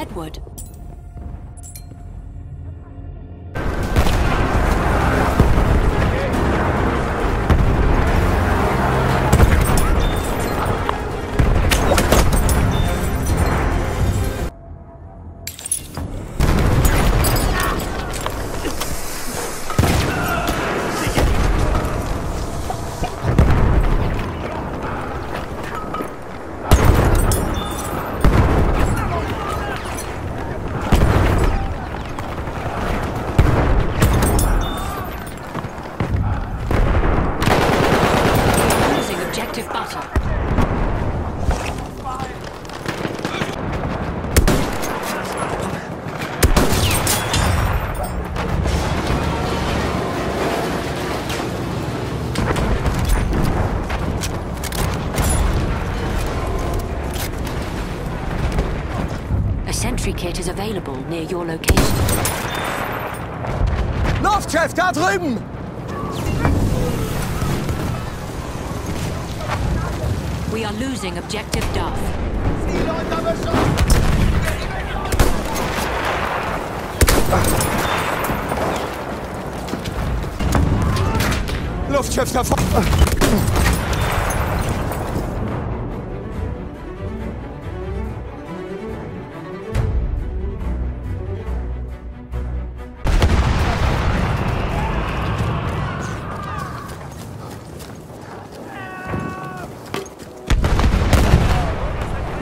Redwood. Available near your location. Luftschiff, da drüben! We are losing objective Duff. Luftschiff, da vorne!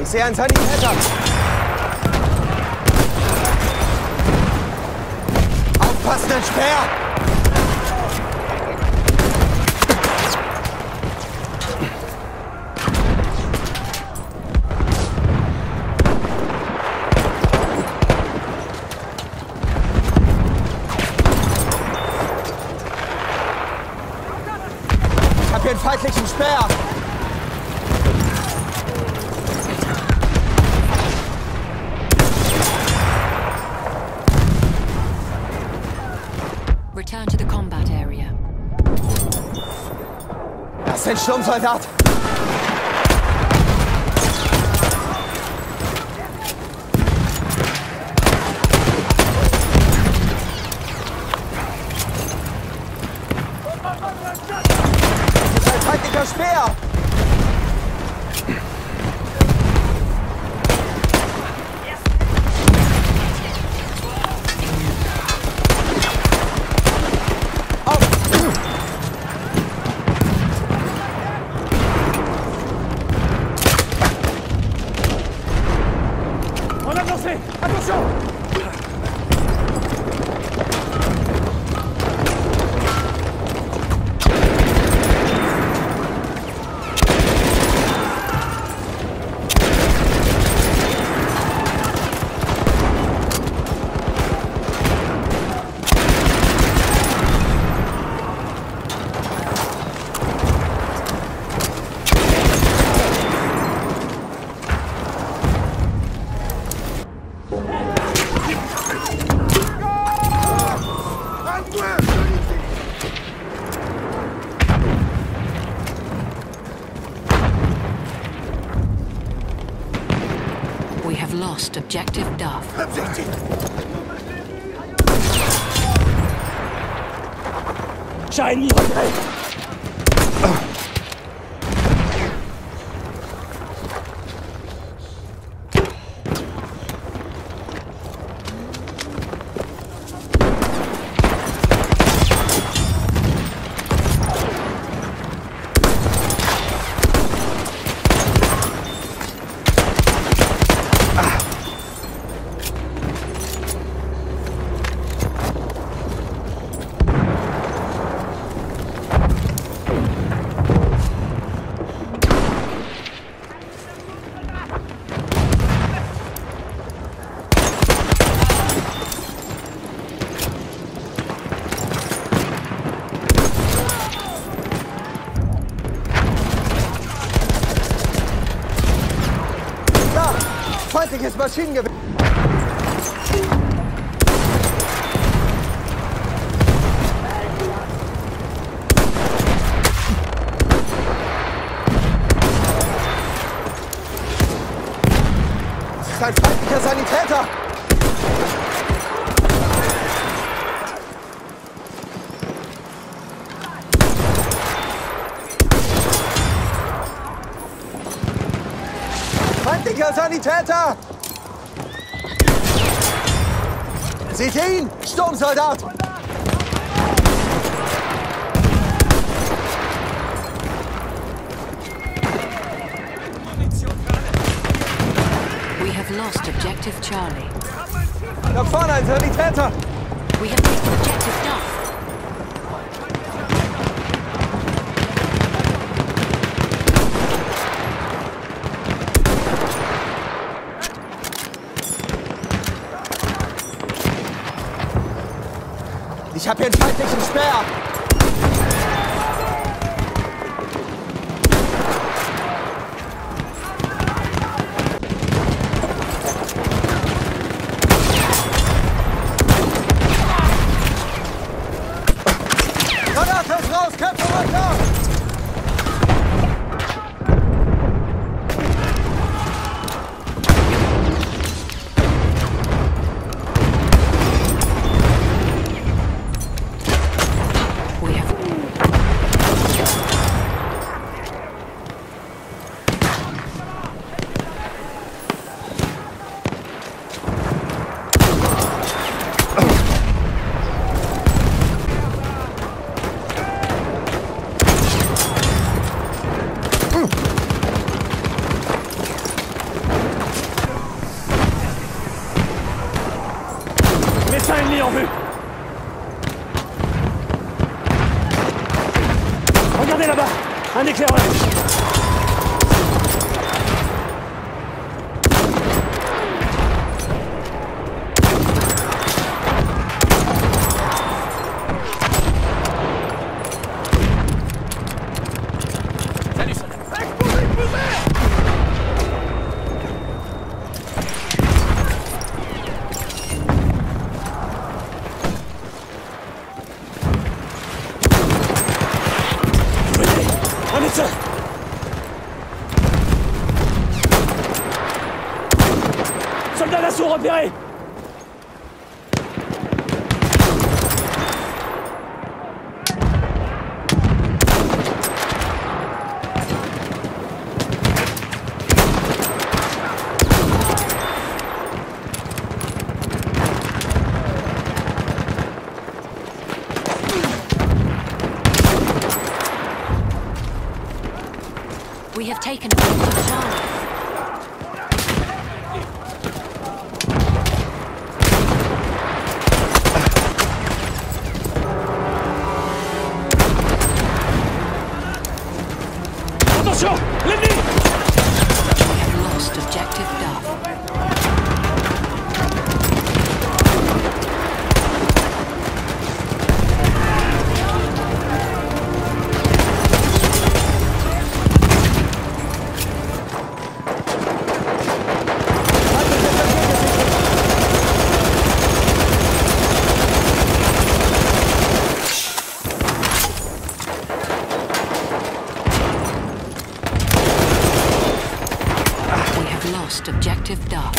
links, her ins Honeypacker. Aufpassen, ein Speer! feindlichen Speer! Return to the combat area. Das ist ein Sturmsoldat. Das ist. Lost objective Duff. Shiny! Uh. Feindliches Maschinengewehr. Das ist ein feindlicher Sanitäter. Feindlicher Sanitäter! Seht ihr ihn? Sturmsoldat! We have lost objective Charlie. Da vorne ein Sanitäter! We have taken objective Duff. Ich habe hier einen feindlichen Speer! Regardez là-bas Un éclaireur D'assaut repéré we have taken objective lost objective Duff.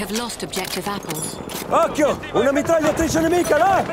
Have lost objective apples. Occhio Una mitragliatrice nemica là